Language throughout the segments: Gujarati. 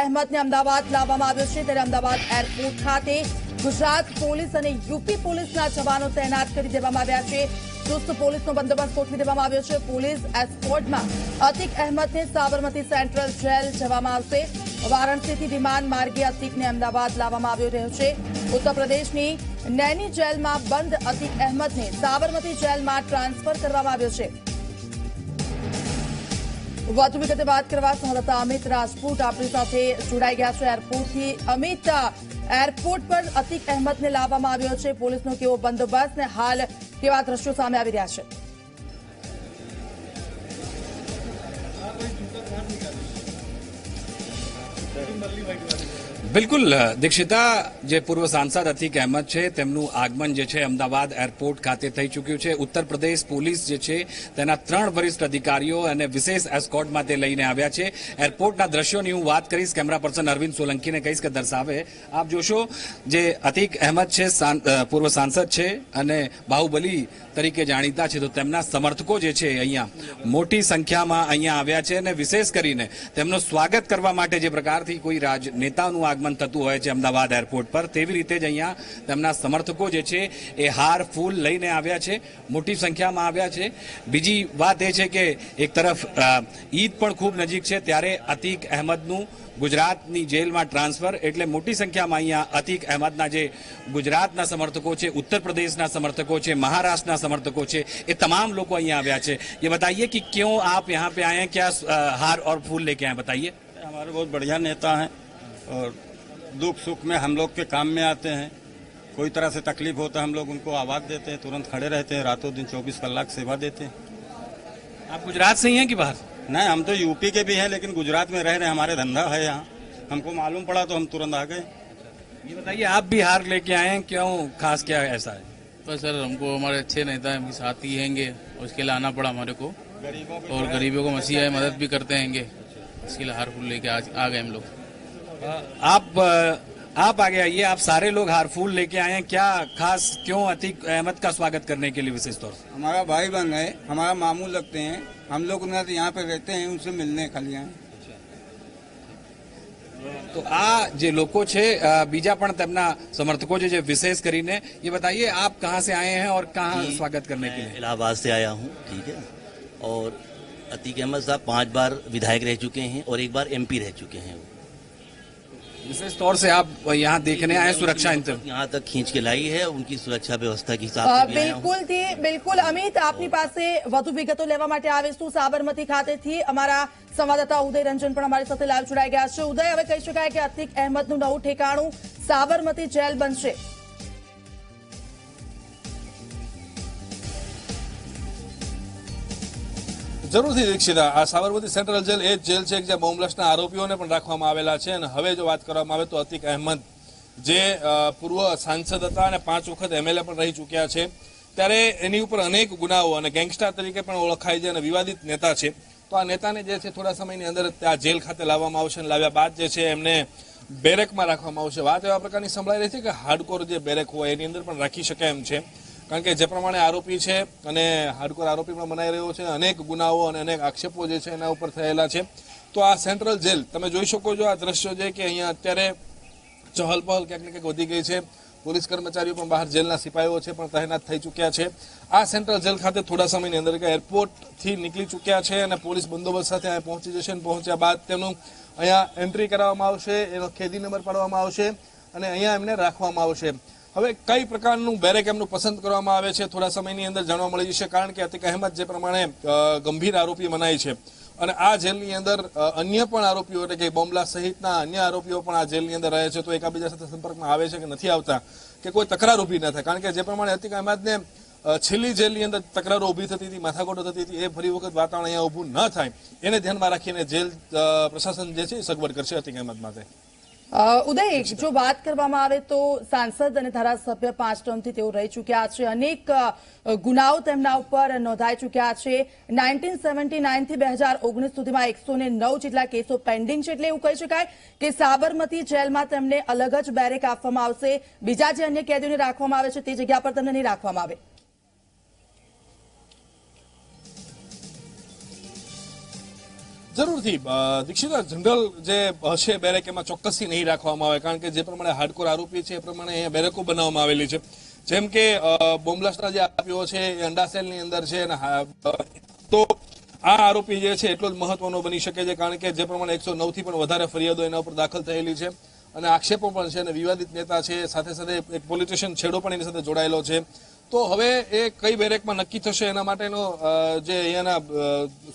અહેમદને અમદાવાદ લાવવામાં આવ્યો છે. ત્યારે અમદાવાદ એરપોર્ટ ખાતે ગુજરાત પોલીસ અને યુપી પોલીસના જવાનો તૈનાત કરી દેવામાં આવ્યા છે. ચુસ્ત પોલીસનો બંદોબસ્ત ગોઠવી દેવામાં આવ્યો છે. પોલીસ એસ્કોર્ટમાં અતિક અહેમદને સાબરમતી સેન્ટ્રલ જેલ જવામાં આવશે. વારાણસીથી વિમાન માર્ગે અતિકને અમદાવાદ લાવવામાં આવ્યો રહ્યો છે. ઉત્તર પ્રદેશની નૈની જેલમાં બંધ અતિક અહેમદને સાબરમતી જેલમાં ટ્રાન્સફર કરવામાં આવ્યો છે. વધુ વિગતે વાત કરવા સંવાદદાતા અમિત રાજપૂત આપણી સાથે જોડાઈ ગયા છે એરપોર્ટથી. અમિત, એરપોર્ટ પર અતિક અહેમદને લાવવામાં આવ્યો છે. પોલીસનો કેવો બંદોબસ્ત ને હાલ કેવા દ્રશ્યો સામે આવી રહ્યા છે? બિલકુલ દીક્ષિતા, જે પૂર્વ સાંસદ અતિક અહેમદ છે, તેમનું આગમન જે છે અમદાવાદ એરપોર્ટ ખાતે થઈ ચૂક્યું છે. ઉત્તર પ્રદેશ પોલીસ જે છે, તેના ત્રણ વરિષ્ઠ અધિકારીઓ અને વિશેષ એસ્કોટમાં તે લઈને આવ્યા છે. એરપોર્ટના દ્રશ્યોની હું વાત કરીશ, કેમેરા પર્સન અરવિંદ સોલંકીને કહીશ કે દર્શાવે. આપ જોશો, જે અતિક અહેમદ છે પૂર્વ સાંસદ છે અને બાહુબલી તરીકે જાણીતા છે, તો તેમના સમર્થકો જે છે અહીંયા મોટી સંખ્યામાં અહીંયા આવ્યા છે અને વિશેષ કરીને તેમનું સ્વાગત કરવા માટે જે પ્રકારથી ક્યાંથી કોઈ રાજનેતાનું આગમન થતું હોય છે અમદાવાદ એરપોર્ટ પર, તેવી રીતે જ અહીંયા તેમના સમર્થકો જે છે એ હાર ફૂલ લઈને આવ્યા છે, મોટી સંખ્યામાં આવ્યા છે. બીજી વાત એ છે કે એક તરફ ઈદ પણ ખૂબ નજીક છે, ત્યારે અતિક અહેમદનું ગુજરાતની જેલમાં ટ્રાન્સફર એટલે મોટી સંખ્યામાં અહીંયા અતિક અહેમદના જે ગુજરાતના સમર્થકો છે, ઉત્તર પ્રદેશના સમર્થકો છે, મહારાષ્ટ્રના સમર્થકો છે, એ તમામ લોકો અહીંયા આવ્યા છે. એ बताइए કે क्यों આપ यहाँ पे આયે हैं હાર ઓર ફૂલ फूल लेके आए बताइए हमारे बहुत बढ़िया नेता हैं और दुख सुख में हम लोग के काम में आते हैं। कोई तरह से तकलीफ़ होता है हम लोग उनको आवाज़ देते हैं तुरंत खड़े रहते हैं रातों दिन चौबीस कलाक सेवा देते हैं। आप गुजरात से ही हैं कि बाहर? नहीं हम तो यूपी के भी हैं लेकिन गुजरात में रह रहे हैं हमारे धंधा है यहाँ। हमको मालूम पड़ा तो हम तुरंत आ गए। ये बताइए आप भी हार लेके आए हैं क्यों? खास क्या ऐसा है? तो सर हमको हमारे अच्छे नेता हैं साथ ही हैंगे उसके लिए आना पड़ा हमारे को। गरीबों और गरीबों को मसीह मदद भी करते हैंगे इसके लिए हार फूल लेके आज आ गए हम लोग आप अ, आप आगे आइए आप सारे लोग हार फूल लेके आए हैं क्या खास क्यों अतिक अहमद का स्वागत करने के लिए विशेष तौर से हमारा भाई बहन है हमारा मामू लगते हैं हम लोग उन्हें तो यहाँ पे रहते हैं उनसे मिलने खाली आए તો આ જે લોકો છે અ, બીજા પણ તેમના સમર્થકો છે જે વિશેષ કરીને ये बताइए आप कहाँ से आए हैं और कहाँ जी, स्वागत करने के मैं लिए इलाहाबाद से आया हूँ ठीक है और अतीक अहमद साहब पांच बार विधायक रह चुके हैं और एक बार एमपी रह चुके हैं वो विशेष तौर से आप यहाँ देखने आए सुरक्षा इंतजाम यहाँ तक खींच के लाई है उनकी सुरक्षा व्यवस्था के અ, हिसाब से भी आया हूँ બિલકુલથી બિલકુલ અમિત આપની પાસે વધુ વિગતો લેવા માટે આવીશું સાબરમતી ખાતેથી અમારા સંવાદદાતા ઉદય રંજન પણ અમારી સાથે લાઈવ જોડાઈ ગયા છે ઉદય હવે કહી શકાય કે અતિક અહેમદનું નવું ઠેકાણું સાબરમતી જેલ બનશે જરૂરથી દીક્ષિતા, આ સાબરમતી સેન્ટ્રલ જેલ એ જ જેલ છે જે બોમ્બલાસ્ટના આરોપીઓને પણ રાખવામાં આવેલા છે અને હવે જો વાત કરવામાં આવે તો અતિક અહેમદ, જે પૂર્વ સાંસદ હતા અને પાંચ વખત એમએલએ પણ રહી ચૂક્યા છે. ત્યારે એની ઉપર અનેક ગુનાઓ અને ગેંગસ્ટર તરીકે પણ ઓળખાય છે અને વિવાદિત નેતા છે. તો આ નેતાને જે છે થોડા સમયની અંદર ત્યાં જેલ ખાતે લાવવામાં આવશે અને લાવ્યા બાદ જે છે એમને બેરેકમાં રાખવામાં આવશે. વાત એવા પ્રકારની સંભળાઈ રહી છે કે હાર્ડકોર જે બેરેક હોય એની અંદર પણ રાખી શકાય એમ છે. કારણ કે જે પ્રમાણે આરોપી છે અને હાર્ડકોર આરોપી પણ બનાવી રહ્યો છે, અનેક ગુનાઓ અને અનેક આક્ષેપો જે છે એના ઉપર થયેલા છે. તો આ સેન્ટ્રલ જેલ તમે જોઈ શકો છો આ દ્રશ્યો છે કે અહીંયા અત્યારે ચહલ પહલ ક્યાંક ને ક્યાંક વધી ગઈ છે. પોલીસ કર્મચારીઓ પણ બહાર જેલના સિપાહીઓ છે, પણ તહેનાત થઈ ચૂક્યા છે. આ સેન્ટ્રલ જેલ ખાતે થોડા સમયની અંદર એરપોર્ટથી નીકળી ચૂક્યા છે અને પોલીસ બંદોબસ્ત સાથે અહીંયા પહોંચી જશે અને પહોંચ્યા બાદ તેમનું અહીંયા એન્ટ્રી કરાવવામાં આવશે, એનો ખેદી નંબર પાડવામાં આવશે અને અહીંયા એમને રાખવામાં આવશે. હવે કઈ પ્રકારનું બેરેક એમનું પસંદ કરવામાં આવે છે, થોડા સમયની અંદર જાણવા મળી જશે, કારણ કે અતિક અહેમદ જે પ્રમાણે ગંભીર આરોપી મનાય છે. અને આ જેલની અંદર અન્ય પણ આરોપીઓ એટલે કે બોમ્બલા સહિતના અન્ય આરોપીઓ પણ આ જેલની અંદર રહે છે, તો એકાબીજા સાથે સંપર્કમાં આવે છે કે નથી આવતા, કે કોઈ તકરાર ઊભી ન થાય. કારણ કે જે પ્રમાણે અતિક અહેમદને છેલ્લી જેલની અંદર તકરારો ઊભી થતી હતી, માથાકોટો થતી હતી, એ ફરી વખત વાતાવરણ અહીંયા ઊભું ન થાય. એને ધ્યાનમાં રાખીને જેલ પ્રશાસન જે છે સગવડ કરશે અતિક અહેમદ માટે. ઉદય, જો વાત કરવામાં આવે તો સાંસદ અને ધારાસભ્ય પાંચ ટર્મથી તેઓ રહી ચૂક્યા છે. અનેક ગુનાઓ તેમના ઉપર નોંધાઈ ચૂક્યા છે. નાઇન્ટીન સેવન્ટી નાઇનથી બે હજાર ઓગણીસ સુધીમાં એકસો નવ જેટલા કેસો પેન્ડિંગ છે એટલે એવું કહી શકાય કે સાબરમતી જેલમાં તેમને અલગ જ બેરેક આપવામાં આવશે. બીજા જે અન્ય કેદીઓને રાખવામાં આવે છે તે જગ્યા પર તેમને નહીં રાખવામાં આવે. જરૂરથી. દીક્ષિતા, જનરલ જે હશે બેરેક એમાં ચોક્કસથી નહીં રાખવામાં આવે, કારણ કે જે પ્રમાણે હાર્ડકોર આરોપી છે એ પ્રમાણે અહીંયા બેરેકો બનાવવામાં આવેલી છે. જેમ કે બોમ્બલાસ્ટર જે આરોપીઓ છે એ અંડાસેલની અંદર છે તો આ આરોપી જે છે એટલો જ મહત્વનો બની શકે છે, કારણ કે જે પ્રમાણે એકસો થી પણ વધારે ફરિયાદો એના ઉપર દાખલ થયેલી છે. અને આક્ષેપો પણ છે અને વિવાદિત નેતા છે, સાથે સાથે એક પોલિટિશિયન છેડો પણ એની સાથે જોડાયેલો છે. તો હવે એ કઈ બેરેકમાં નક્કી થશે એના માટેનો જે અહીંયાના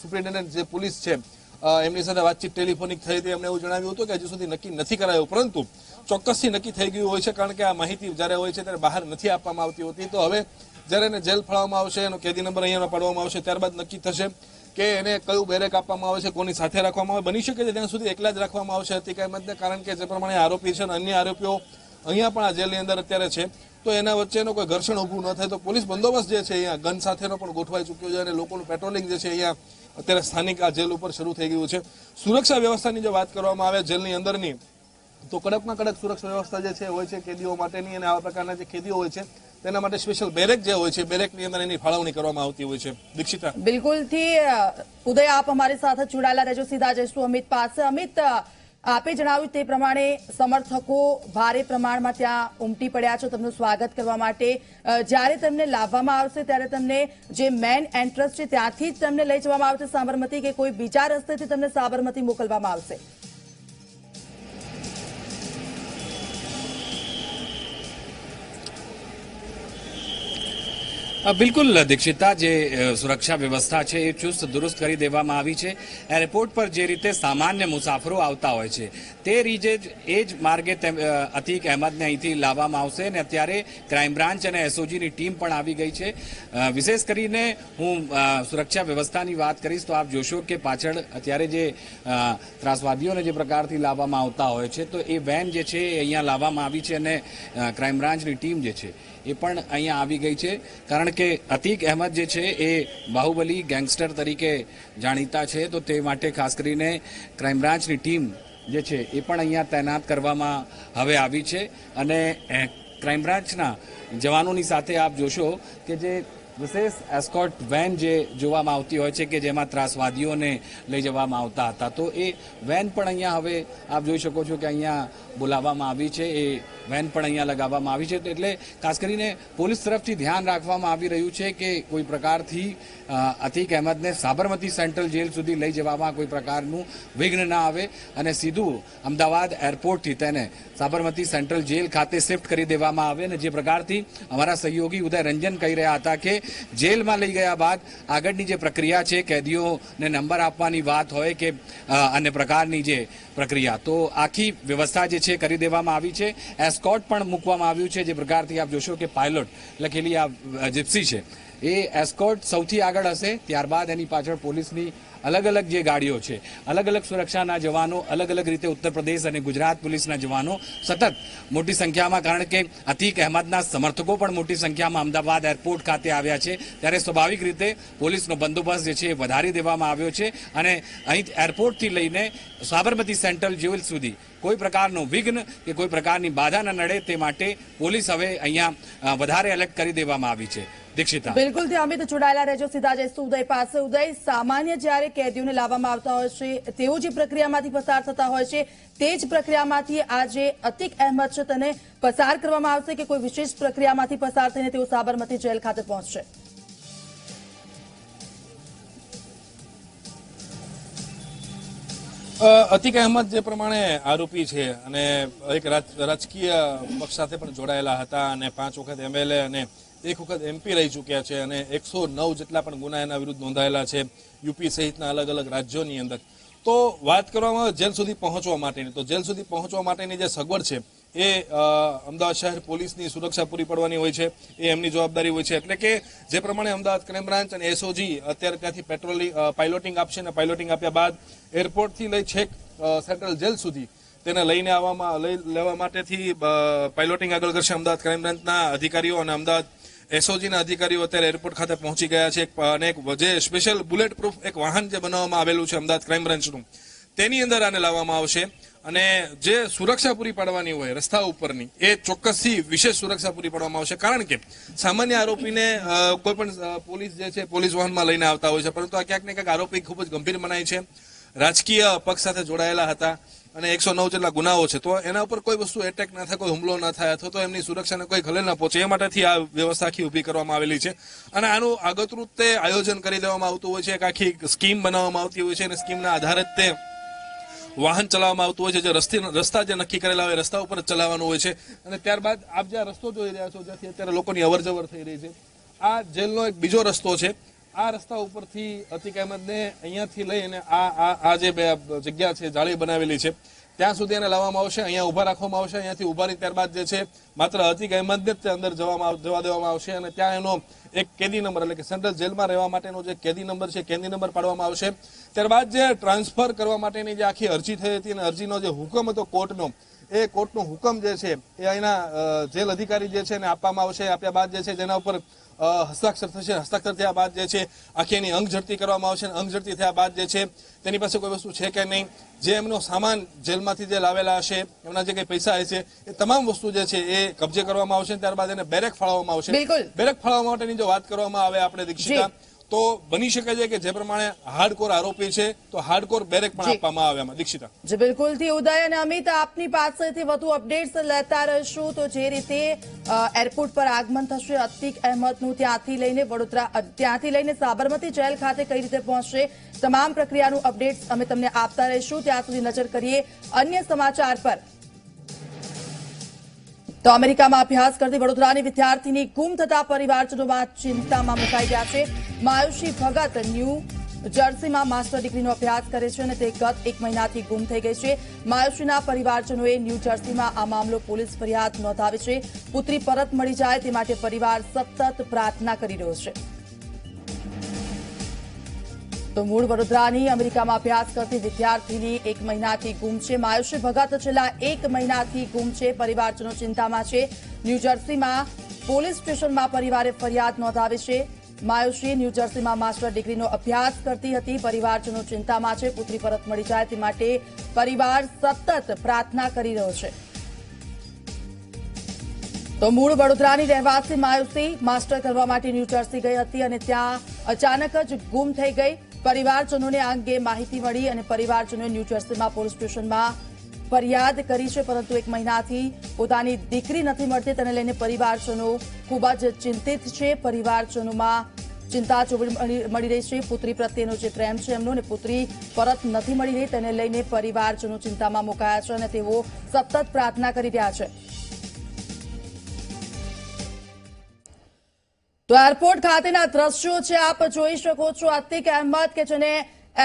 સુપ્રિન્ટેન્ડન્ટ જે પોલીસ છે એમની સાથે વાતચીત ટેલિફોનિક થઈ હતી, એમણે એવું જણાવ્યું હતું કે હજુ સુધી નક્કી નથી કરાયું, પરંતુ ચોક્કસથી નક્કી થઈ ગયું હોય છે, કારણ કે આ માહિતી જ્યારે હોય છે ત્યારે બહાર નથી આપવામાં આવતી હોતી. તો હવે જ્યારે એને જેલ ફળવામાં આવશે, એનો કેદી નંબર અહીંયા પાડવામાં આવશે, ત્યારબાદ નક્કી થશે કે એને કયું બેરેક આપવામાં આવે છે, કોની સાથે રાખવામાં આવે. બની શકે છે, ત્યાં સુધી એકલા જ રાખવામાં આવશે અતિક અહેમદને કારણ કે જે પ્રમાણે આરોપી છે અને અન્ય આરોપીઓ અહીંયા પણ આ જેલની અંદર અત્યારે છે. તો એના વચ્ચેનો કોઈ ઘર્ષણ ઊભું ન થાય. તો પોલીસ બંદોબસ્ત જે છે અહીંયા ગન સાથેનો પણ ગોઠવાઈ ચૂક્યો છે અને લોકોનું પેટ્રોલિંગ જે છે અહીંયા અત્યારે સ્થાનિક આ જેલ ઉપર શરૂ થઈ ગયું છે. સુરક્ષા વ્યવસ્થાની જો વાત કરવામાં આવે જેલની અંદરની, તો કડકમાં કડક સુરક્ષા વ્યવસ્થા જે છે હોય છે, કેદીઓ માટેની અને આવા પ્રકારના જે કેદીઓ હોય છે, તેના માટે સ્પેશિયલ બેરેક જે હોય છે, બેરેકની અંદર એની ફાળવણી કરવામાં આવતી હોય છે. દીક્ષિતા. બિલકુલથી ઉદય આપ અમારી સાથે જોડાયેલા રહેજો સીધા જઈશું અમિત પાસે? અમિત આપે જણાવ્યું તે પ્રમાણે સમર્થકો ભારે પ્રમાણમાં ત્યાં ઉમટી પડ્યા છે. તેમનું સ્વાગત કરવા માટે જ્યારે તમને લાવવામાં આવશે, ત્યારે તમને જે મેન એન્ટ્રન્સ છે, ત્યાંથી જ તમને લઈ જવામાં આવશે સાબરમતી કે કોઈ બીજા રસ્તેથી તમને સાબરમતી મોકલવામાં આવશે? બિલકુલ, દીક્ષિતા, જે સુરક્ષા વ્યવસ્થા છે એ ચુસ્ત, દુરુસ્ત કરી દેવામાં આવી છે. એરપોર્ટ પર જે રીતે સામાન્ય મુસાફરો આવતા હોય છે, તે રીતે જ, એ જ માર્ગે અતીક અહેમદને અહીંથી લાવવામાં આવશે અને અત્યારે ક્રાઇમ બ્રાન્ચ અને એસઓજીની ટીમ પણ આવી ગઈ છે. વિશેષ કરીને હું સુરક્ષા વ્યવસ્થાની વાત કરીશ તો આપ જોશો કે પાછળ અત્યારે જે ત્રાસવાદીઓને જે પ્રકારથી લાવવામાં આવતા હોય છે, તો એ વેન જે છે એ અહીંયા લાવવામાં આવી છે અને ક્રાઇમ બ્રાન્ચની ટીમ જે છે એ પણ અહીંયા આવી ગઈ છે. કારણ કે અતિક અહેમદ જે છે એ બાહુબલી ગેંગસ્ટર તરીકે જાણીતા છે. તો તે માટે ખાસ કરીને ક્રાઇમ બ્રાન્ચની ટીમ જે છે એ પણ અહીંયા તૈનાત કરવામાં હવે આવી છે. અને ક્રાઇમ બ્રાન્ચના જવાનોની સાથે આપ જોશો કે જે વિશેષ એસ્કોટ વેન જે જોવામાં આવતી હોય છે કે જેમાં ત્રાસવાદીઓને લઈ જવામાં આવતા હતા. તો એ વેન પણ અહીંયા હવે આપ જોઈ શકો છો કે અહીંયા બોલાવવામાં આવી છે. એ વેન પણ અહીંયા લગાવવામાં આવી છે. એટલે ખાસ કરીને પોલીસ તરફથી ધ્યાન રાખવામાં આવી રહ્યું છે કે કોઈ પ્રકારથી અતિક અહેમદને સાબરમતી સેન્ટ્રલ જેલ સુધી લઈ જવામાં કોઈ પ્રકારનું વિઘ્ન ના આવે અને સીધું અમદાવાદ એરપોર્ટથી તેને સાબરમતી સેન્ટ્રલ જેલ ખાતે શિફ્ટ કરી દેવામાં આવે અને જે પ્રકારથી અમારા સહયોગી ઉદય રંજન કહી રહ્યા હતા કે જેલમાં લઈ ગયા બાદ આગળની જે પ્રક્રિયા છે, કેદીઓને નંબર આપવાની વાત હોય કે અન્ય પ્રકારની જે પ્રક્રિયા, તો આખી વ્યવસ્થા જે છે કરી દેવામાં આવી છે. એસ્કોટ પણ મૂકવામાં આવ્યું છે, જે પ્રકારથી આપ જોશો કે પાયલોટ લખેલી આ જીપ્સી છે. એ એસ્કોટ સૌથી આગળ હશે, ત્યારબાદ એની પાછળ પોલીસની અલગ અલગ જે ગાડીઓ છે અલગ અલગ સુરક્ષાના જવાનો અલગ અલગ રીતે ઉત્તર પ્રદેશ અને ગુજરાત પોલીસના જવાનો સતત મોટી સંખ્યામાં, કારણ કે અતીક અહેમદના સમર્થકો પણ મોટી સંખ્યામાં અમદાવાદ એરપોર્ટ ખાતે આવ્યા છે. ત્યારે સ્વાભાવિક રીતે પોલીસનો બંદોબસ્ત જે છે એ વધારી દેવામાં આવ્યો છે અને અહીં એરપોર્ટથી લઈને સાબરમતી સેન્ટ્રલ જેલ સુધી કોઈ પ્રકારનો વિઘ્ન કે કોઈ પ્રકારની બાધા ન નડે તે માટે પોલીસ હવે અહીંયા વધારે એલર્ટ કરી દેવામાં આવી છે. દીક્ષિતા. બિલકુલ અમે અમિત જોડાયેલા રહેજો સીધા જઈશું ઉદય પાસે. ઉદય, સામાન્ય જ્યારે કેદીઓને લાવવામાં આવતા હોય છે, તેઓ જે પ્રક્રિયામાંથી પસાર થતા હોય છે, તે જ પ્રક્રિયામાંથી આજે અતિક અહેમદ છે તેને પસાર કરવામાં આવશે કે કોઈ વિશેષ પ્રક્રિયામાંથી પસાર થઈને તેઓ સાબરમતી જેલ ખાતે પહોંચશે. અતિક અહેમદ જે પ્રમાણે આરોપી છે અને એક રાજ- રાજકીય પક્ષ સાથે પણ જોડાયેલા હતા અને પાંચ વખત એમએલએ અને એક વખત એમપી રહી ચૂક્યા છે અને એકસો નવ જેટલા પણ ગુના એના વિરુદ્ધ નોંધાયેલા છે યુપી સહિતના અલગ અલગ રાજ્યોની અંદર. તો વાત કરવામાં જેલ સુધી પહોંચવા માટેની, તો જેલ સુધી પહોંચવા માટેની જે સગવડ છે એ અમદાવાદ શહેર પોલીસની સુરક્ષા પૂરી પાડવાની હોય છે, એ એમની જવાબદારી હોય છે. એટલે કે જે પ્રમાણે અમદાવાદ ક્રાઇમ બ્રાન્ચ અને એસઓજી અત્યારે ત્યાંથી પેટ્રોલિંગ પાઇલોટિંગ આપશે અને પાઇલોટિંગ આપ્યા બાદ એરપોર્ટથી લઈ છેક સેન્ટ્રલ જેલ સુધી તેને લઈને આવવામાં, લઈ લેવા માટેથી પાઇલોટિંગ આગળ કરશે અમદાવાદ ક્રાઇમ બ્રાન્ચના અધિકારીઓ અને અમદાવાદ એસઓજીના અધિકારીઓ અત્યારે એરપોર્ટ ખાતે પહોંચી ગયા છે. અને એક જે સ્પેશિયલ બુલેટ પ્રૂફ એક વાહન જે બનાવવામાં આવેલું છે અમદાવાદ ક્રાઇમ બ્રાન્ચનું તેની અંદર આને લાવવામાં આવશે. અને જે સુરક્ષા પૂરી પાડવાની હોય, રસ્તા ઉપરની, એ ચોક્કસથી વિશેષ સુરક્ષા પૂરી પાડવામાં આવશે. કારણ કે સામાન્ય આરોપીને કોઈ પણ પોલીસ જે છે, પોલીસ વાહનમાં લઈને આવતા હોય છે. પરંતુ આ ક્યાંક ને ક્યાંક આરોપી ખૂબ જ ગંભીર મનાય છે. રાજકીય પક્ષ સાથે જોડાયેલા હતા અને એકસો નવ જેટલા ગુનાઓ છે. તો એના ઉપર કોઈ વસ્તુ એટેક ના થાય, કોઈ હુમલો ના થાય, અથવા તો એમની સુરક્ષાને કોઈ ખલેલ ના પહોંચે, એ માટેથી આ વ્યવસ્થા આખી ઊભી કરવામાં આવેલી છે. અને આનું આગતરૂપ તે આયોજન કરી દેવામાં આવતું હોય છે. એક આખી સ્કીમ બનાવવામાં આવતી હોય છે. અને સ્કીમના આધારે તે વાહન ચલાવવામાં આવતું હોય છે, જે રસ્તી રસ્તા જે નક્કી કરેલા હોય, રસ્તા ઉપર ચલાવવાનું હોય છે. અને ત્યારબાદ આપ જે રસ્તો જોઈ રહ્યા છો, જ્યાંથી અત્યારે લોકોની અવર જવર થઈ રહી છે, આ જેલનો એક બીજો રસ્તો છે. આ રસ્તા ઉપરથી અતિક અહેમદને અહીંયાથી લઈ અને આ આ આ જે બે જગ્યા છે, જાળી બનાવેલી છે. ત્યાં સુધી એને લાવવામાં આવશે, અહીંયા ઊભા રાખવામાં આવશે, અહીંયાથી ઊભા રહી ત્યારબાદ જે છે, માત્ર અતિક અહેમદને જ અંદર જવામાં જવા દેવામાં આવશે અને ત્યાં એનો એક કેદી નંબર, એટલે કે સેન્ટ્રલ જેલમાં રહેવા માટેનો જે કેદી નંબર છે, કેદી નંબર પાડવામાં આવશે. ત્યારબાદ જે ટ્રાન્સફર કરવા માટેની જે આખી અરજી થઈ હતી અને અરજીનો જે હુકમ હતો કોર્ટનો, એ કોર્ટનો હુકમ જે છે, એ અહીંના જેલ અધિકારી જે છે એને આપવામાં આવશે. આપ્યા બાદ જે છે, જેના ઉપર હસ્તાક્ષર થશે. હસ્તાક્ષર થયા બાદ જે છે આખી એની અંગ ઝડતી કરવામાં આવશે અંગ ઝડતી થયા બાદ જે છે તેની પાસે કોઈ વસ્તુ છે કે નહીં જે એમનો સામાન જેલમાંથી જે લાવેલા હશે એમના જે કંઈ પૈસા હશે એ તમામ વસ્તુ જે છે એ કબજે કરવામાં આવશે ત્યારબાદ એને બેરેક ફાળવવામાં આવશે. બેરેક ફાળવવા માટેની જો વાત કરવામાં આવે આપણે દીક્ષિતા તો બની શકે છે કે જે પ્રમાણે હાર્ડકોર આરોપી છે તો હાર્ડકોર બેરેક પણ આપવામાં આવે દીક્ષિતા. જે બિલકુલથી ઉદય અને અમિત આપની પાસેથી વધુ અપડેટ્સ લેતા રહીશું. તો જે રીતે એરપોર્ટ પર આગમન થશે અતિક અહેમદનું ત્યાંથી લઈને વડોદરા ત્યાંથી લઈને સાબરમતી જેલ ખાતે કઈ રીતે પહોંચશે તમામ પ્રક્રિયાનું અપડેટ્સ અમે તમને આપતા રહીશું. ત્યાં સુધી નજર કરીએ અન્ય સમાચાર પર. તો અમેરિકામાં અભ્યાસ કરતી વડોદરાની વિદ્યાર્થીની ગુમ થતા પરિવારજનોમાં ચિંતામાં મુકાઈ ગયા છે. માયુષી ભગત ન્યૂ જર્સીમાં માસ્ટર ડિગ્રીનો અભ્યાસ કરે છે અને તે ગત એક મહિનાથી ગુમ થઈ ગઈ છે. માયુષીના પરિવારજનોએ ન્યૂ જર્સીમાં આ મામલો પોલીસ ફરિયાદ નોંધાવી છે. પુત્રી પરત મળી જાય તે માટે પરિવાર સતત પ્રાર્થના કરી રહ્યો છે. તો મૂળ વડોદરાની અમેરિકામાં અભ્યાસ કરતી વિદ્યાર્થીની એક મહિનાથી ગુમ છે માયુષી ભગત. છેલ્લા એક મહિનાથી ગુમ છે પરિવારજનો ચિંતામાં છે. ન્યૂજર્સીમાં પોલીસ સ્ટેશનમાં પરિવારે ફરિયાદ નોંધાવી છે. માયુષી ન્યૂજર્સીમાં માસ્ટર ડિગ્રીનો અભ્યાસ કરતી હતી. પરિવારજનો ચિંતામાં છે. પુત્રી પરત મળી જાય તે માટે પરિવાર સતત પ્રાર્થના કરી રહ્યો છે. તો મૂળ વડોદરાની રહેવાસી માયુસી માસ્ટર કરવા માટે ન્યૂ જર્સી ગઈ હતી અને ત્યાં અચાનક જ ગુમ થઈ ગઈ. પરિવારજનોને આ અંગે માહિતી મળી અને પરિવારજનોએ ન્યૂ જર્સીમાં પોલીસ સ્ટેશનમાં ફરિયાદ કરી છે, પરંતુ એક મહિનાથી પોતાની દીકરી નથી મળતી. તેને લઈને પરિવારજનો ખૂબ જ ચિંતિત છે. પરિવારજનોમાં ચિંતા મળી રહી છે. પુત્રી પ્રત્યેનો જે પ્રેમ છે એમનો અને પુત્રી પરત નથી મળી રહી. તેને લઈને પરિવારજનો ચિંતામાં મુકાયા છે અને તેઓ સતત પ્રાર્થના કરી રહ્યા છે. તો એરપોર્ટ ખાતેના દ્રશ્યો છે, આપ જોઈ શકો છો અતિક અહેમદ કે જેને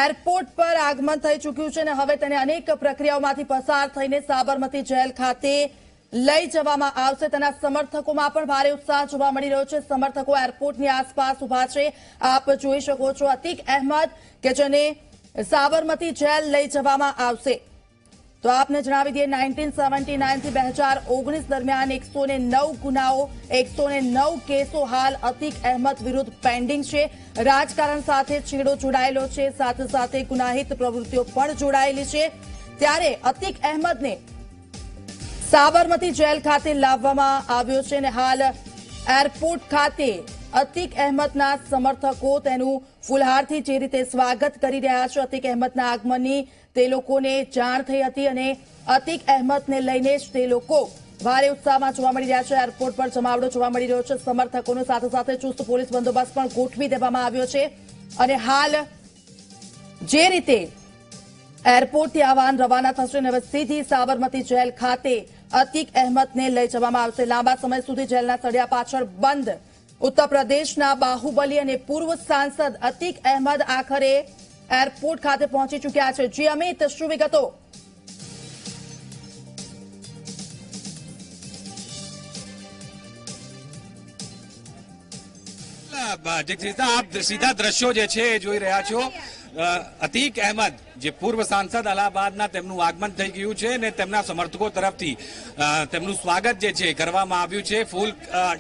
એરપોર્ટ પર આગમન થઈ ચૂક્યું છે અને હવે તેને અનેક પ્રક્રિયાઓમાંથી પસાર થઈને સાબરમતી જેલ ખાતે લઈ જવામાં આવશે. તેના સમર્થકોમાં પણ ભારે ઉત્સાહ જોવા મળી રહ્યો છે. સમર્થકો એરપોર્ટની આસપાસ ઊભા છે. આપ જોઈ શકો છો અતિક અહેમદ કે જેને સાબરમતી જેલ લઈ જવામાં આવશે. તો આપને જણાવી દઈએ, નાઇન્ટીન સેવન્ટી નાઇનથી બે હજાર ઓગણીસ દરમિયાન એકસો ને નવ ગુનાઓ, એકસો ને નવ કેસો હાલ અતિક અહેમદ વિરુદ્ધ પેન્ડિંગ છે. રાજકારણ સાથે છેડો જોડાયેલો છે, સાથે સાથે ગુનાહિત પ્રવૃત્તિઓ પણ જોડાયેલી છે. ત્યારે અતિક અહેમદને સાબરમતી જેલ ખાતે લાવવામાં આવ્યો છે અને હાલ એરપોર્ટ ખાતે અતિક અહેમદના સમર્થકો તેનું ફુલહારથી જે રીતે સ્વાગત કરી રહ્યા છે, અતિક અહેમદના આગમનની તે લોકોને જાણ થઈ હતી અને અતિક અહેમદને લઈને જ તે લોકો ભારે ઉત્સાહમાં જોવા મળી રહ્યા છે. એરપોર્ટ પર જમાવડો જોવા મળી રહ્યો છે. સમર્થકોનો સાથે સાથે ચુસ્ત પોલીસ બંદોબસ્ત પણ ગોઠવી દેવામાં આવ્યો છે. અને હાલ જે રીતે એરપોર્ટથી આ વાહન રવાના થશે અને સીધી સાબરમતી જેલ ખાતે અતિક અહેમદને લઈ જવામાં આવશે. લાંબા સમય સુધી જેલના સળિયા પાછળ બંધ. ઉત્તર પ્રદેશના બાહુબલી અને પૂર્વ સાંસદ અતિક અહેમદ આખરે એરપોર્ટ ખાતે પહોંચી ચૂક્યા છે. જી, અમિત શું વિગતો આપ સીધા દ્રશ્યો જે છે એ જોઈ રહ્યા છો. અતિક અહેમદ, જે પૂર્વ સાંસદ અલ્હાબાદના, તેમનું આગમન થઈ ગયું છે ને તેમના સમર્થકો તરફથી તેમનું સ્વાગત જે છે કરવામાં આવ્યું છે. ફૂલ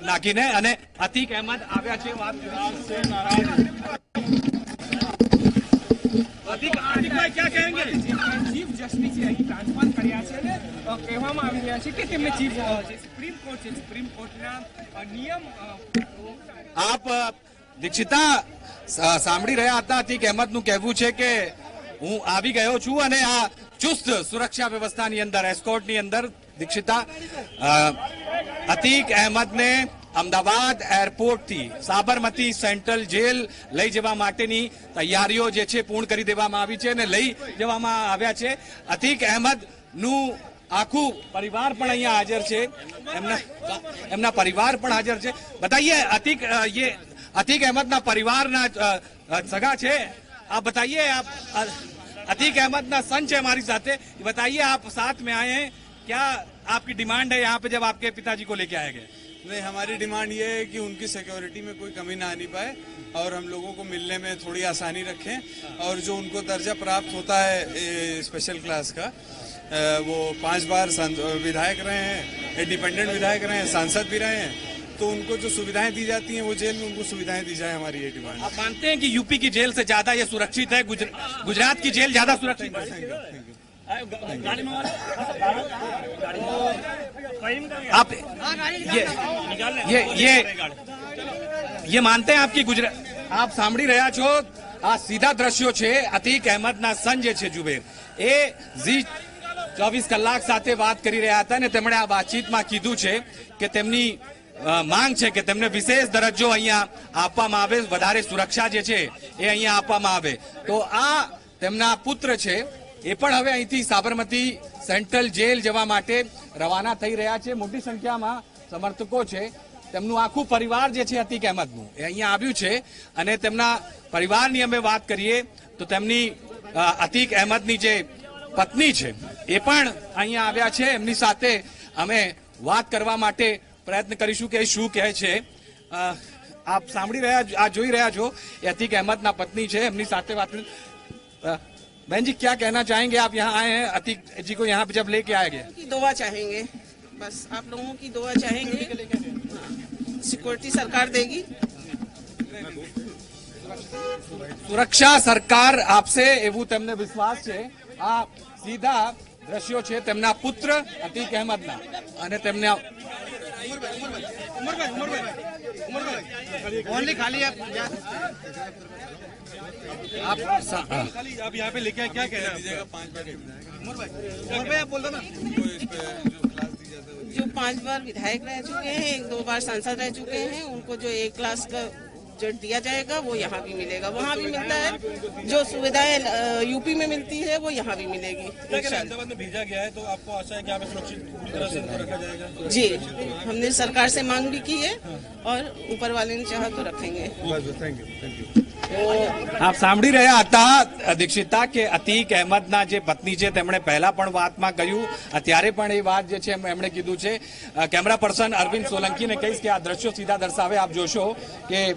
નાખીને અને અતીક અહેમદ આવ્યા છે. વાત અતીક ક્યાં કહેંગે? ચીફ જસ્ટિસે અહીં ટ્રાન્સફર કર્યા છે અને કહેવામાં આવી રહ્યા છે કે તેમને ચીફ સુપ્રીમ કોર્ટ છે સુપ્રીમ કોર્ટના નિયમ આપ દીક્ષિતા સાંભળી રહ્યા હતા અતિક અહેમદનું કહેવું છે કે હું આવી ગયો છું અને આ ચુસ્ત સુરક્ષા વ્યવસ્થાની અંદર એસ્કોર્ટની અંદર દીક્ષિતા અતિક અતીક અહેમદને અમદાવાદ એરપોર્ટથી સાબરમતી સેન્ટ્રલ જેલ લઈ જવા માટેની તૈયારીઓ જે છે પૂર્ણ કરી દેવામાં આવી છે અને લઈ જવામાં આવ્યા છે અતીક અહેમદ નું આખું પરિવાર પણ અહીંયા હાજર છે એમના એમના પરિવાર પણ હાજર છે બતાઈએ અતીક અ, ये अतीक अहमद ना परिवार ना अ, अ, सगा छे आप बताइए आप अ, अतीक अहमद ना सन है हमारी साथ है बताइए आप साथ में आए हैं क्या आपकी डिमांड है यहाँ पे जब आपके पिताजी को लेके आए गए नहीं हमारी डिमांड ये है कि उनकी सिक्योरिटी में कोई कमी ना आनी पाए और हम लोगों को मिलने में थोड़ी आसानी रखें और जो उनको दर्जा प्राप्त होता है स्पेशल क्लास का वो पाँच बार विधायक रहे हैं इंडिपेंडेंट विधायक रहे हैं सांसद भी रहे हैं तो उनको जो सुविधाएँ दी जाती हैं वो जेल में उनको सुविधाएँ दी जाए हमारी ये डिमांड। आप मानते हैं कि यूपी की जेल से ज़्यादा ये सुरक्षित है गुजरात की जेल ज़्यादा सुरक्षित है? आप ये ये ये ये માનતે हैं आपकी ગુજરાત આપ સાંભળી રહ્યા છો આ સીધા દ્રશ્યો છે અતીક અહેમદના સન જે છે જુબેર એ ઝી ચોવીસ કલાક સાથે વાત કરી રહ્યા હતા અને તેમણે આ વાતચીતમાં કીધું છે કે તેમની અ, માંગ છે કે તેમને વિશેષ દરજ્જો અહીંયા આપવામાં આવે વધારે સુરક્ષા જે છે એ અહીંયા આપવામાં આવે તો આ તેમના પુત્ર છે એ પણ હવે અહીંથી સાબરમતી સેન્ટ્રલ જેલ જવા માટે રવાના થઈ રહ્યા છે. મોટી સંખ્યામાં સમર્થકો છે. તેમનું આખું પરિવાર જે છે અતિક અહેમદનું એ અહીંયા આવ્યું છે અને તેમના પરિવારની અમે વાત કરીએ તો તેમની અતિક અહેમદની જે પત્ની છે એ પણ અહીંયા આવ્યા છે. એમની સાથે અમે વાત કરવા માટે પ્રયત્ન કરીશું કે શું કહે છે. આપ સાંભળી રહ્યા, આ જોઈ રહ્યા છો. એ અતિક અહેમદના પત્ની છે. એમની સાથે વાત बहन जी क्या कहना चाहेंगे आप यहाँ आए हैं अतीक जी को यहाँ पे जब लेके आए गए की दुआ चाहेंगे बस आप लोगों की दुआ चाहेंगे सिक्योरिटी सरकार देगी સુરક્ષા સરકાર આપશે એવું તેમને વિશ્વાસ છે આ સીધા દ્રશ્યો છે તેમના પુત્ર અતીક અહેમદના અને તેમના ओनली खाली आप आप यहाँ पे लेके क्या कह रहे हैं पाँच बार आप बोल दो ना। जो पाँच बार विधायक रह चुके हैं एक दो बार सांसद रह चुके हैं उनको जो एक क्लास का जो दिया जाएगा वो यहाँ भी मिलेगा। वहाँ भी मिलता है। जो सुविधाएँ यूपी में मिलती है वो यहाँ भी मिलेगी। अहमदाबाद में भेजा गया है तो आपको आशा है कि आप सुरक्षित तरह से रखा जाएगा? जी हमने सरकार से मांग भी की है और ऊपर वाले ने चाहा तो रखेंगे। थैंक यू थैंक यू આપ સાંભળી રહ્યા હતા દીક્ષિતા, કે અતીક અહેમદના જે પત્ની છે, તેમણે પહેલા પણ વાતમાં કહ્યું અત્યારે પણ એ વાત જે છે, એમ- એમણે કીધું છે. કેમેરા પર્સન અરવિંદ સોલંકીને કહીશ કે આ દ્રશ્યો સીધા દર્શાવે, આપ જોશો કે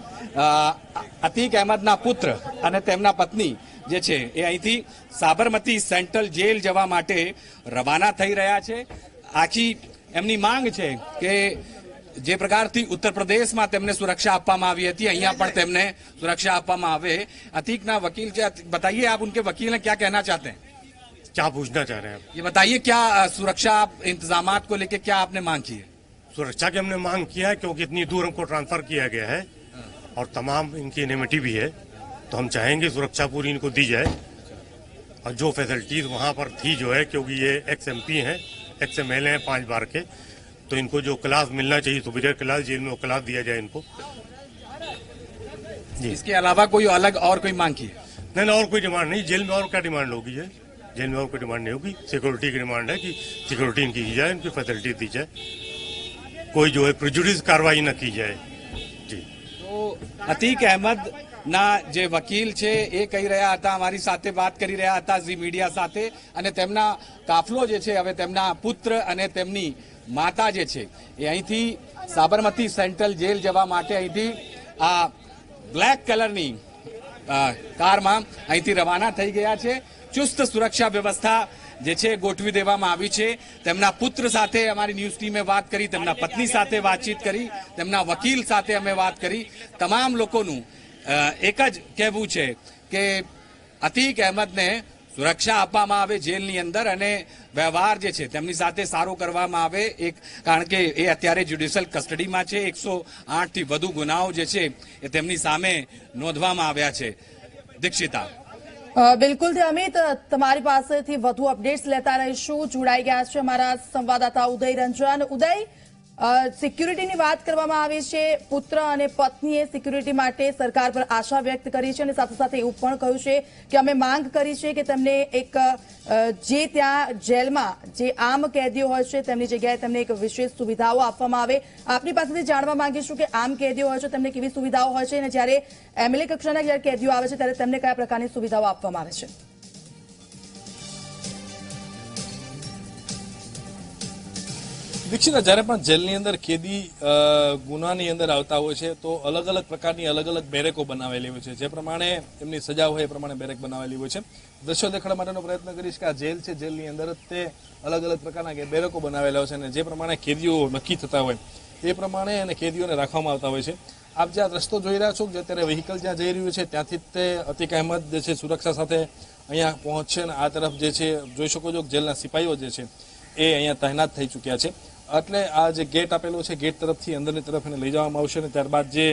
અતીક અહેમદના પુત્ર અને તેમના પત્ની જે છે, એ અહીંથી સાબરમતી સેન્ટ્રલ જેલ જવા માટે રવાના થઈ રહ્યા છે. આખી એમની માંગ છે કે જે પ્રકારથી ઉત્તર પ્રદેશમાં તેમને સુરક્ષા આપવામાં આવી હતી અહીંયા પણ તેમને સુરક્ષા આપવામાં આવે अतीकना वकील क्या बताइए आप उनके वकील हैं क्या कहना चाहते हैं क्या पूछना चाह रहे हैं आप ये बताइए क्या अ, सुरक्षा इंतजाम को लेकर क्या आपने मांग की है सुरक्षा की हमने मांग किया है क्योंकि इतनी दूर हमको ट्रांसफर किया गया है और तमाम इनकी एनिमिटी भी है तो हम चाहेंगे सुरक्षा पूरी इनको दी जाए और जो फैसिलिटीज वहाँ पर थी जो है क्योंकि ये एक्स एम पी हैं एक्स एम एल हैं पांच बार के तो इनको जो क्लास मिलना चाहिए सुपीरियर क्लास जेल में वो क्लास दिया जाए इनको जी इसके अलावा कोई अलग और कोई मांग की है नहीं नहीं और कोई डिमांड नहीं जेल में और क्या डिमांड होगी है जेल में और कोई डिमांड नहीं होगी सिक्योरिटी की डिमांड है कि सिक्योरिटी इनकी की जाए इनकी फैसिलिटी दी जाए कोई जो है प्रिजुडिस कार्रवाई न की जाए जी તો અતીક અહેમદ ના જે વકીલ છે એ કહી રહ્યા હતા અમારી સાથે વાત કરી રહ્યા હતા ઝી મીડિયા સાથે અને તેમના કાફલો જે છે હવે તેમના પુત્ર અને તેમની માતા જે છે, એ અહીંથી સાબરમતી સેન્ટ્રલ જેલ જવા માટે અહીંથી આ બ્લેક કલરની કારમાં અહીંથી રવાના થઈ ગયા છે. ચુસ્ત સુરક્ષા વ્યવસ્થા જે છે, ગોઠવી દેવામાં આવી છે. તેમના પુત્ર સાથે અમારી ન્યૂઝ ટીમે વાત કરી, તેમના પત્ની સાથે વાતચીત કરી, તેમના વકીલ સાથે અમે વાત કરી. તમામ લોકોનું એક જ કહેવું છે કે અતીક અહેમદને સુરક્ષા આપવામાં આવે જેલની અંદર અને વ્યવહાર જે છે તેમની સાથે સારો કરવામાં આવે. એક, કારણ કે એ અત્યારે જ્યુડિશિયલ કસ્ટડીમાં છે. એકસો આઠથી વધુ ગુનાઓ જે છે એ તેમની સામે નોંધવામાં આવ્યા છે. દીક્ષિતા. બિલકુલ અમિત. તમારી પાસેથી વધુ અપડેટ્સ લેતા રહીશું. જોડાઈ ગયા છે અમારા સંવાદદાતા ઉદય રંજન. ઉદય સિક્યુરિટીની વાત કરવામાં આવી છે. પુત્ર અને પત્નીએ સિક્યુરિટી માટે સરકાર પર આશા વ્યક્ત કરી છે અને સાથે સાથે એવું પણ કહ્યું છે કે અમે માંગ કરી છે કે તેમને એક જે ત્યાં જેલમાં જે આમ કેદીઓ હોય છે તેમની જગ્યાએ તેમને એક વિશેષ સુવિધાઓ આપવામાં આવે. આપની પાસેથી જાણવા માંગીશું કે આમ કેદીઓ હોય છે, તેમને કેવી સુવિધાઓ હોય છે અને જ્યારે એમએલએ કક્ષાના જ્યારે કેદીઓ આવે છે, ત્યારે તેમને કયા પ્રકારની સુવિધાઓ આપવામાં આવે છે? દીક્ષિતા જ્યારે પણ જેલની અંદર કેદી ગુનાની અંદર આવતા હોય છે, તો અલગ અલગ પ્રકારની અલગ અલગ બેરેકો બનાવેલી હોય છે. જે પ્રમાણે એમની સજા હોય એ પ્રમાણે બેરેક બનાવેલી હોય છે. દ્રશ્યો દેખાડવા માટેનો પ્રયત્ન કરીશ કે આ જેલ છે, જેલની અંદર તે અલગ અલગ પ્રકારના બેરેકો બનાવેલા હોય છે અને જે પ્રમાણે કેદીઓ નક્કી થતા હોય એ પ્રમાણે અને કેદીઓને રાખવામાં આવતા હોય છે. આપ જે આ રસ્તો જોઈ રહ્યા છો જે અત્યારે વ્હીકલ જ્યાં જઈ રહ્યું છે, ત્યાંથી તે અતિક અહેમદ જે છે, સુરક્ષા સાથે અહીંયા પહોંચશે અને આ તરફ જે છે, જોઈ શકો છો જેલના સિપાહીઓ જે છે, એ અહીંયા તહેનાત થઈ ચૂક્યા છે. એટલે આ જે ગેટ આપેલો છે, ગેટ તરફથી અંદરની તરફ એને લઈ જવામાં આવશે અને ત્યારબાદ જે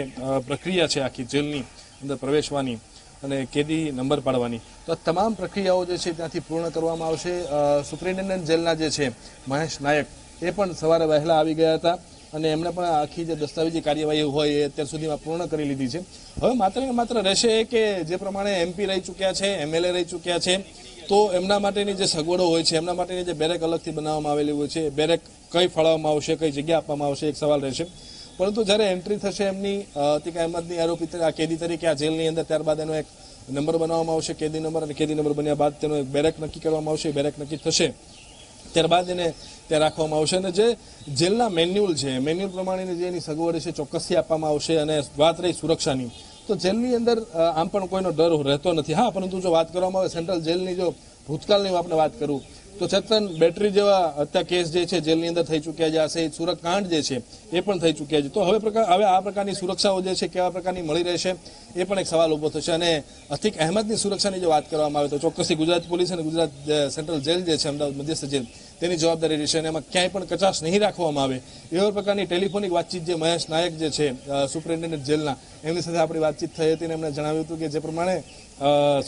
પ્રક્રિયા છે આખી જેલની અંદર પ્રવેશવાની અને કેદી નંબર પાડવાની. તો આ તમામ પ્રક્રિયાઓ જે છે ત્યાંથી પૂર્ણ કરવામાં આવશે. સુપ્રિન્ટેન્ડન્ટ જેલના જે છે, મહેશ નાયક, એ પણ સવારે વહેલા આવી ગયા હતા અને એમણે પણ આખી જે દસ્તાવેજી કાર્યવાહી હોય એ અત્યાર સુધીમાં પૂર્ણ કરી લીધી છે. હવે માત્ર ને માત્ર રહેશે કે જે પ્રમાણે એમપી રહી ચૂક્યા છે એમએલએ રહી ચૂક્યા છે, તો એમના માટેની જે સગવડો હોય છે, એમના માટેની જે બેરેક અલગથી બનાવવામાં આવેલી હોય છે, બેરેક કઈ ફાળવવામાં આવશે, કઈ જગ્યા આપવામાં આવશે, એક સવાલ રહેશે. પરંતુ જ્યારે એન્ટ્રી થશે એમની અતિક અહેમદની આરોપી કેદી તરીકે આ જેલની અંદર ત્યારબાદ એનો એક નંબર બનાવવામાં આવશે, કેદી નંબર અને કેદી નંબર બન્યા બાદ તેનો એક બેરેક નક્કી કરવામાં આવશે બેરેક નક્કી થશે. ત્યારબાદ એને ત્યાં રાખવામાં આવશે અને જે જેલના મેન્યુઅલ છે, મેન્યુઅલ પ્રમાણેની જે એની સગવડ છે, ચોક્કસથી આપવામાં આવશે અને વાત રહી સુરક્ષાની. તો જેલની અંદર આમ પણ કોઈનો ડર રહેતો નથી. હા, પરંતુ જો વાત કરવામાં આવે, સેન્ટ્રલ જેલની જો ભૂતકાળની હું આપણે વાત કરું તો છતાં બેટરી જેવા હત્યા કેસ જે છે, જેલની અંદર થઈ ચૂક્યા છે, આ સહિત સુરતકાંડ જે છે, એ પણ થઈ ચૂક્યા છે. તો હવે પ્રકાર, હવે આ પ્રકારની સુરક્ષાઓ જે છે, કેવા પ્રકારની મળી રહેશે, એ પણ એક સવાલ ઊભો થશે. અને અથિક અહેમદની સુરક્ષાની જો વાત કરવામાં આવે તો ચોક્કસથી ગુજરાત પોલીસ અને ગુજરાત સેન્ટ્રલ જેલ જે છે, અમદાવાદ મધ્યસ્થ જેલ, તેની જવાબદારી રહેશે અને એમાં ક્યાંય પણ કચાશ નહીં રાખવામાં આવે. એવા પ્રકારની ટેલિફોનિક વાતચીત જે મહેશ નાયક જે છે સુપ્રિન્ટેન્ડન્ટ જેલના, એમની સાથે આપણી વાતચીત થઈ હતી અને એમણે જણાવ્યું હતું કે જે પ્રમાણે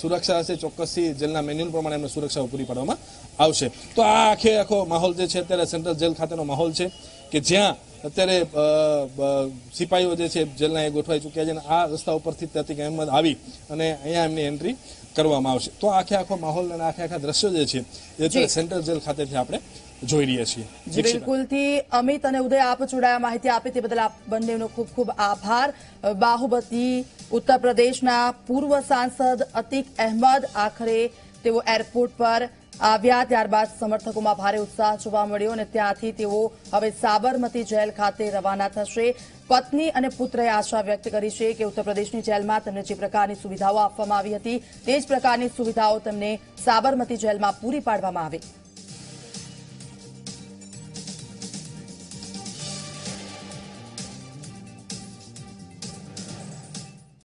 સુરક્ષા હશે ચોક્કસથી જેલના મેન્યુઅલ પ્રમાણે એમને સુરક્ષાઓ પૂરી પાડવામાં આવશે. તો આ આખે આખો માહોલ જે છે અત્યારે સેન્ટ્રલ જેલ ખાતેનો માહોલ છે કે જ્યાં અત્યારે સિપાહીઓ જે છે જેલના એ ગોઠવાઈ ચૂક્યા છે અને આ રસ્તા ઉપરથી તતિક અહેમદ આવી અને અહીંયા એમની એન્ટ્રી કરવામાં આવશે. તો આખે આખો માહોલ અને આખે આખા દ્રશ્યો જે છે એ સેન્ટ્રલ જેલ ખાતેથી આપણે જોઈ રહ્યા છીએ. બિલકુલથી અમિત અને ઉદય આપ જોડાયા માહિતી આપી તે બદલ આપ બંનેનો ખૂબ ખૂબ આભાર. બાહુબતી ઉત્તર પ્રદેશના પૂર્વ સાંસદ અતિક અહેમદ આખરે તેઓ એરપોર્ટ પર આવ્યા. ત્યારબાદ સમર્થકોમાં ભારે ઉત્સાહ જોવા મળ્યો અને ત્યાંથી તેઓ હવે સાબરમતી જેલ ખાતે રવાના થશે. પત્ની અને પુત્રએ આશા વ્યક્ત કરી છે કે ઉત્તર પ્રદેશની જેલમાં તેમને જે પ્રકારની સુવિધાઓ આપવામાં આવી હતી તે જ પ્રકારની સુવિધાઓ તેમને સાબરમતી જેલમાં પૂરી પાડવામાં આવે.